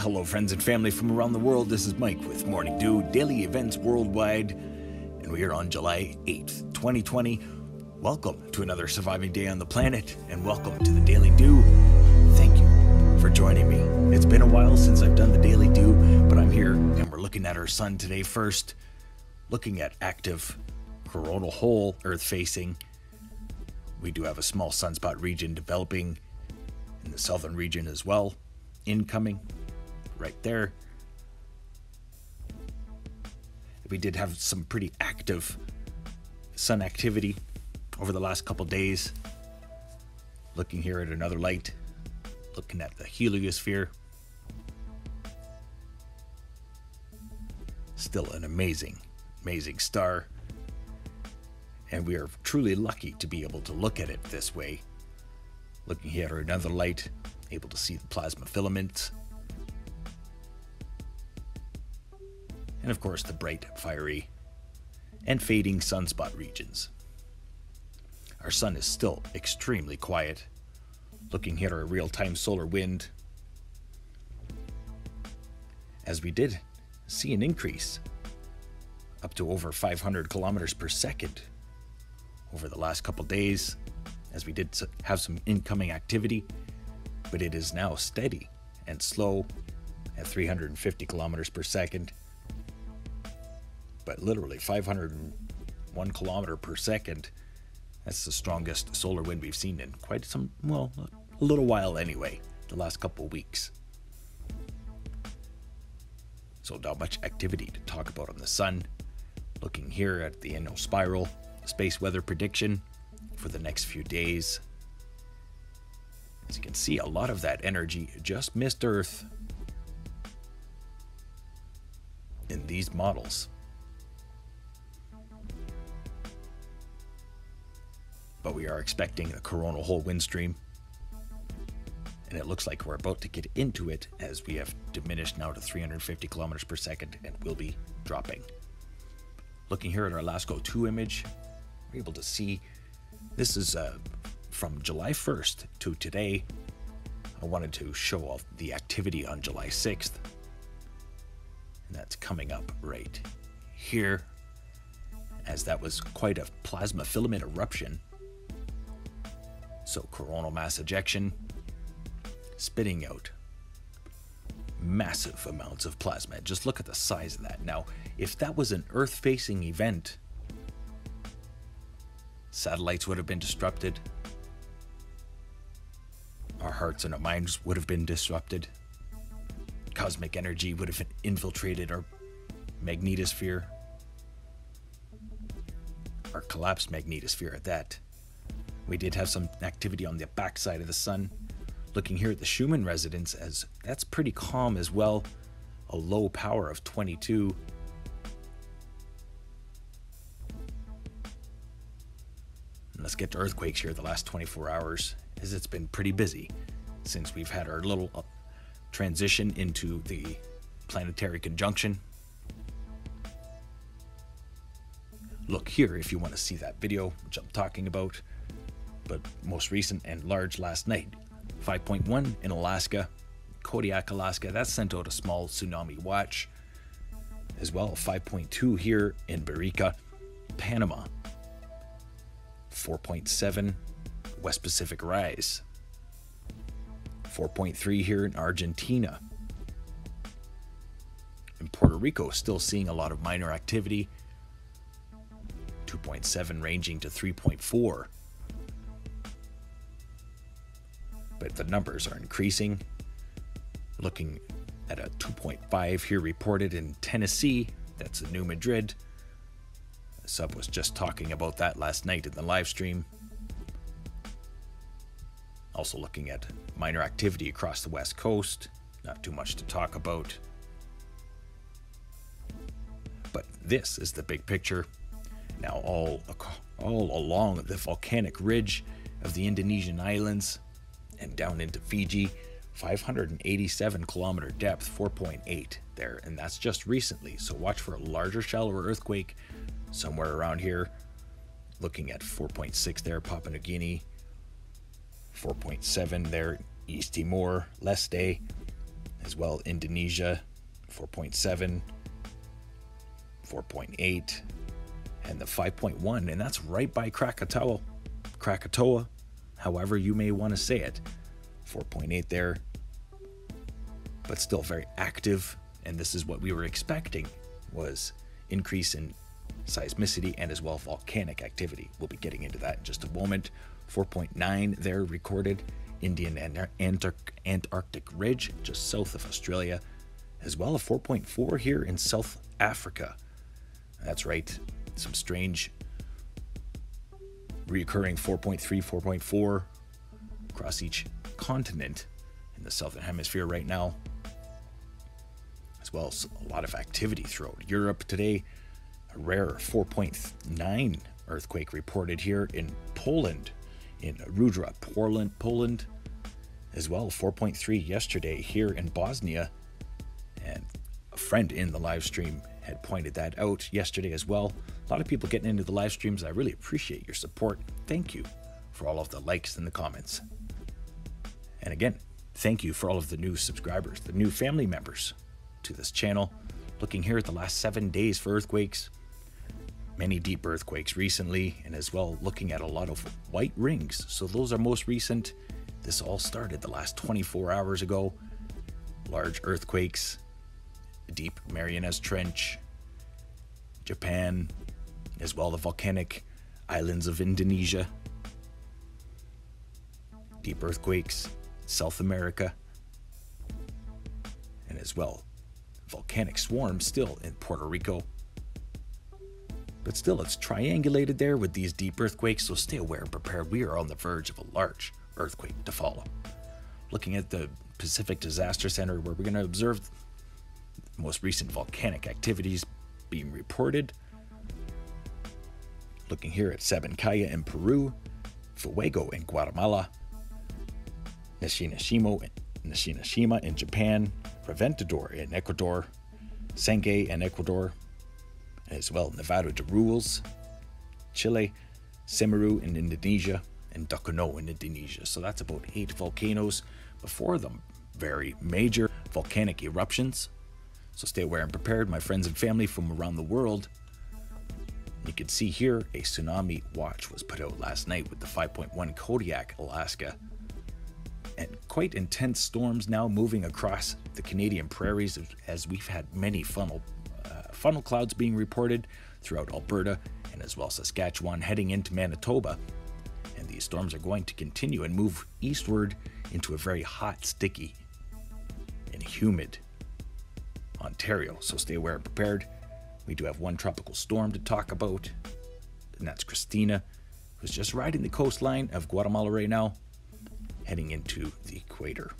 Well, hello, friends and family from around the world. This is Mike with Morning Dew, daily events worldwide, and we are on July 8th, 2020. Welcome to another surviving day on the planet, and welcome to the Daily Dew. Thank you for joining me. It's been a while since I've done the Daily Dew, but I'm here, and we're looking at our sun today first, looking at active coronal hole Earth facing. We do have a small sunspot region developing in the southern region as well, incoming right there. We did have some pretty active sun activity over the last couple days. Looking here at another light, looking at the heliosphere. Still an amazing, amazing star. And we are truly lucky to be able to look at it this way. Looking here at another light, able to see the plasma filaments and of course the bright, fiery, and fading sunspot regions. Our sun is still extremely quiet. Looking here at a real time solar wind, as we did see an increase up to over 500 kilometers per second over the last couple days, as we did have some incoming activity, but it is now steady and slow at 350 kilometers per second but literally 501 kilometer per second. That's the strongest solar wind we've seen in quite some, well, a little while anyway, the last couple weeks. So, not much activity to talk about on the sun. Looking here at the Enlil spiral space weather prediction for the next few days. As you can see, a lot of that energy just missed Earth in these models. But we are expecting a coronal hole wind stream. And it looks like we're about to get into it as we have diminished now to 350 kilometers per second and will be dropping. Looking here at our LASCO 2 image, we're able to see this is uh, from July 1st to today. I wanted to show off the activity on July 6th. And that's coming up right here, as that was quite a plasma filament eruption so, coronal mass ejection, spitting out massive amounts of plasma. Just look at the size of that. Now, if that was an Earth facing event, satellites would have been disrupted, our hearts and our minds would have been disrupted, cosmic energy would have infiltrated our magnetosphere, our collapsed magnetosphere at that. We did have some activity on the backside of the sun. Looking here at the Schumann resonance, as that's pretty calm as well. A low power of 22. And let's get to earthquakes here the last 24 hours, as it's been pretty busy since we've had our little uh, transition into the planetary conjunction. Look here if you want to see that video, which I'm talking about but most recent and large last night. 5.1 in Alaska, Kodiak, Alaska. That sent out a small tsunami watch. As well, 5.2 here in Burica, Panama. 4.7 West Pacific Rise. 4.3 here in Argentina. In Puerto Rico, still seeing a lot of minor activity. 2.7 ranging to 3.4 but the numbers are increasing. Looking at a 2.5 here reported in Tennessee, that's New Madrid. Sub was just talking about that last night in the live stream. Also looking at minor activity across the west coast, not too much to talk about. But this is the big picture. Now all all along the volcanic ridge of the Indonesian islands, and down into Fiji. 587 kilometer depth, 4.8 there, and that's just recently. So watch for a larger, shallower earthquake somewhere around here. Looking at 4.6 there, Papua New Guinea, 4.7 there, East Timor, Leste, As well, Indonesia 4.7, 4.8, and the 5.1, and that's right by Krakatoa. Krakatoa, however you may want to say it. 4.8 there, but still very active. And this is what we were expecting was increase in seismicity and as well volcanic activity. We'll be getting into that in just a moment. 4.9 there recorded Indian and Antarctic Ridge just south of Australia, as well as 4.4 here in South Africa. That's right, some strange reoccurring 4.3, 4.4 across each continent in the southern hemisphere right now, as well as a lot of activity throughout Europe today. A rare 4.9 earthquake reported here in Poland, in Rudna, Poland, Poland, as well 4.3 yesterday here in Bosnia, and a friend in the live stream had pointed that out yesterday as well. A lot of people getting into the live streams. I really appreciate your support. Thank you for all of the likes and the comments. And again, thank you for all of the new subscribers, the new family members to this channel. Looking here at the last seven days for earthquakes, many deep earthquakes recently, and as well looking at a lot of white rings. So those are most recent. This all started the last 24 hours ago. Large earthquakes, deep Marianas Trench, Japan, as well the volcanic islands of Indonesia, deep earthquakes, South America, and as well volcanic swarms still in Puerto Rico. But still, it's triangulated there with these deep earthquakes, so stay aware and prepared. We are on the verge of a large earthquake to follow. Looking at the Pacific Disaster Center, where we're going to observe most recent volcanic activities being reported. Looking here at Sabancaya in Peru, Fuego in Guatemala, Nishinoshima, in Japan, Reventador in Ecuador, Sangay in Ecuador, as well Nevado del Ruiz, Chile, Semeru in Indonesia, and Dukono in Indonesia. So that's about eight volcanoes before them. Very major volcanic eruptions so stay aware and prepared, my friends and family from around the world. You can see here a tsunami watch was put out last night with the 5.1 Kodiak, Alaska. And quite intense storms now moving across the Canadian prairies as we've had many funnel, uh, funnel clouds being reported throughout Alberta and as well Saskatchewan heading into Manitoba. And these storms are going to continue and move eastward into a very hot, sticky, and humid Ontario, so stay aware and prepared. We do have one tropical storm to talk about, and that's Cristina, who's just riding the coastline of Guatemala right now, heading into the equator.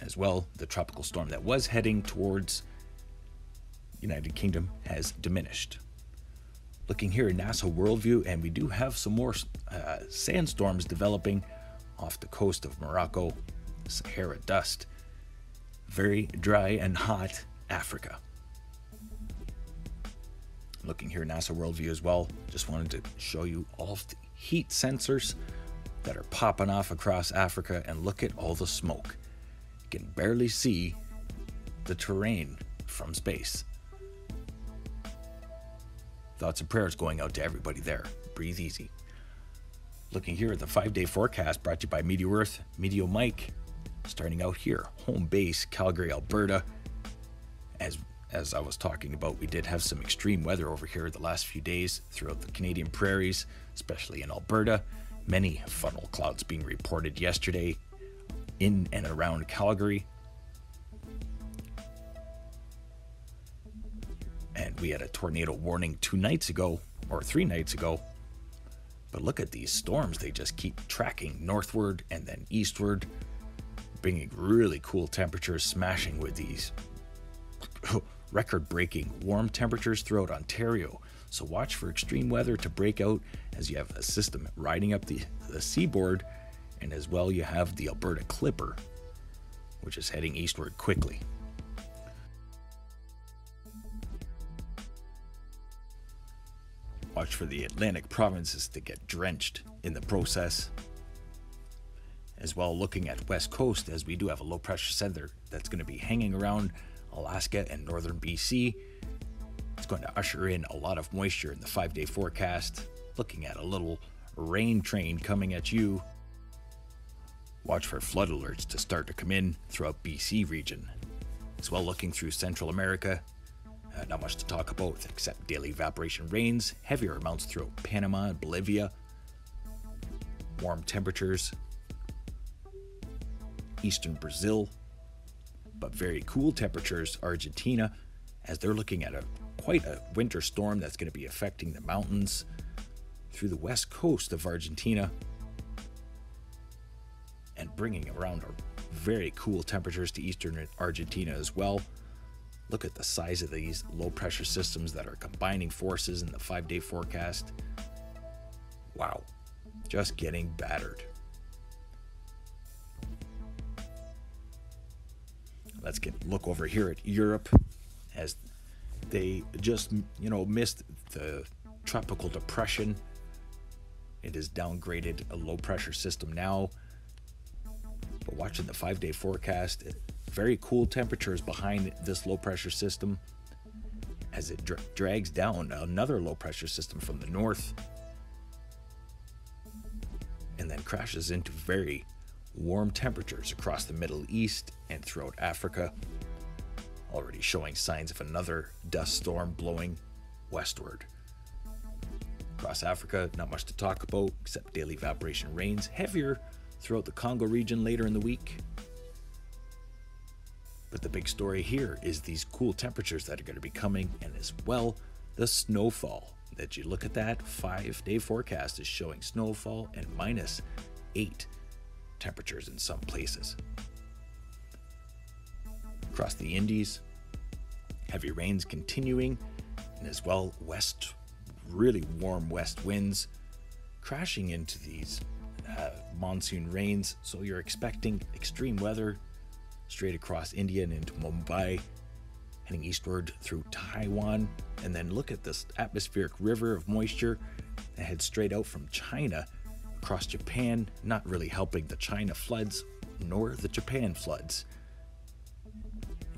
As well, the tropical storm that was heading towards United Kingdom has diminished. Looking here at NASA Worldview, and we do have some more uh, sandstorms developing off the coast of Morocco, Sahara dust very dry and hot Africa. Looking here, NASA Worldview as well. Just wanted to show you all the heat sensors that are popping off across Africa and look at all the smoke. You can barely see the terrain from space. Thoughts and prayers going out to everybody there. Breathe easy. Looking here at the five day forecast brought to you by Meteo Earth, Meteo Mike. Starting out here, home base, Calgary, Alberta. As as I was talking about, we did have some extreme weather over here the last few days throughout the Canadian prairies, especially in Alberta. Many funnel clouds being reported yesterday in and around Calgary. And we had a tornado warning two nights ago, or three nights ago. But look at these storms, they just keep tracking northward and then eastward bringing really cool temperatures, smashing with these record breaking warm temperatures throughout Ontario. So watch for extreme weather to break out as you have a system riding up the, the seaboard, and as well, you have the Alberta Clipper, which is heading eastward quickly. Watch for the Atlantic provinces to get drenched in the process As well, looking at west coast, as we do have a low pressure center that's going to be hanging around Alaska and northern BC. It's going to usher in a lot of moisture in the five day forecast. Looking at a little rain train coming at you. Watch for flood alerts to start to come in throughout BC region. As well, looking through Central America, uh, not much to talk about except daily evaporation rains, heavier amounts throughout Panama and Bolivia, warm temperatures, eastern Brazil, but very cool temperatures Argentina, as they're looking at a quite a winter storm that's going to be affecting the mountains through the west coast of Argentina and bringing around very cool temperatures to eastern Argentina as well. Look at the size of these low pressure systems that are combining forces in the five day forecast. Wow, just getting battered. Let's get look over here at Europe as they just you know missed the tropical depression. It is downgraded a low pressure system now. But watching the five day forecast, very cool temperatures behind this low pressure system as it dra- drags down another low pressure system from the north and then crashes into very warm temperatures across the Middle East and throughout Africa, already showing signs of another dust storm blowing westward. Across Africa, not much to talk about except daily evaporation rains, heavier throughout the Congo region later in the week. But the big story here is these cool temperatures that are going to be coming, and as well, the snowfall. That you look at that five day forecast is showing snowfall and minus eight temperatures in some places. Across the Indies, heavy rains continuing, and as well, west, really warm west winds crashing into these uh, monsoon rains. So you're expecting extreme weather straight across India and into Mumbai, heading eastward through Taiwan. And then look at this atmospheric river of moisture that heads straight out from China across Japan, not really helping the China floods nor the Japan floods.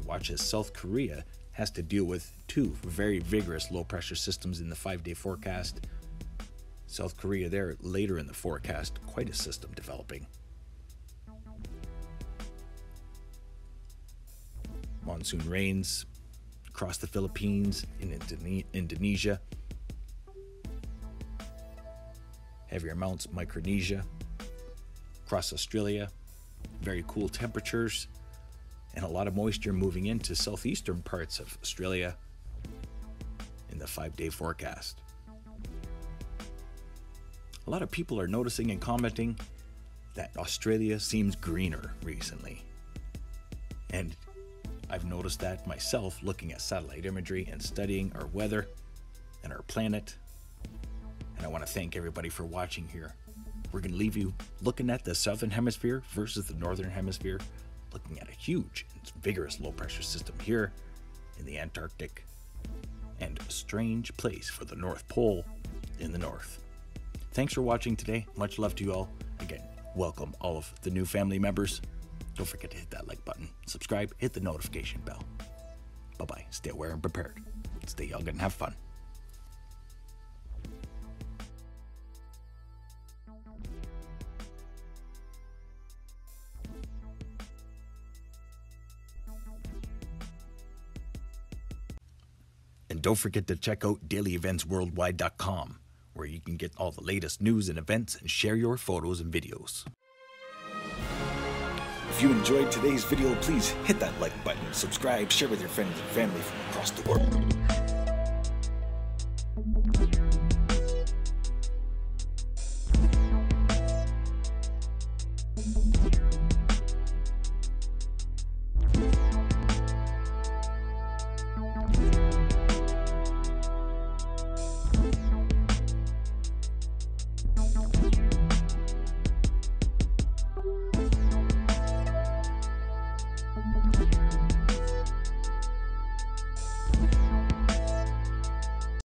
Watch as South Korea has to deal with two very vigorous low pressure systems in the five day forecast. South Korea, there later in the forecast, quite a system developing. Monsoon rains across the Philippines, in Indonesia, heavier amounts Micronesia, across Australia, very cool temperatures, and a lot of moisture moving into southeastern parts of Australia in the five day forecast. A lot of people are noticing and commenting that Australia seems greener recently. And I've noticed that myself looking at satellite imagery and studying our weather and our planet want to thank everybody for watching here. We're going to leave you looking at the southern hemisphere versus the northern hemisphere, looking at a huge and vigorous low pressure system here in the Antarctic, and a strange place for the North Pole in the north. Thanks for watching today. Much love to you all. Again, welcome all of the new family members. Don't forget to hit that like button, subscribe, hit the notification bell. Bye bye. Stay aware and prepared. Stay young and have fun. And don't forget to check out dailyeventsworldwide.com, where you can get all the latest news and events and share your photos and videos. If you enjoyed today's video, please hit that like button, subscribe, share with your friends and family from across the world.